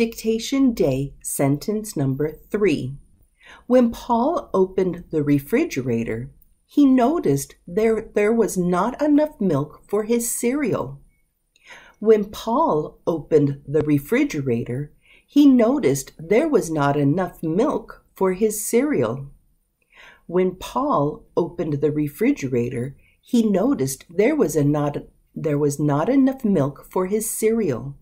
Dictation day, sentence number three. When Paul opened the refrigerator, he noticed there, there was not enough milk for his cereal. When Paul opened the refrigerator, he noticed there was not enough milk for his cereal. When Paul opened the refrigerator, he noticed there was, a not, there was not enough milk for his cereal.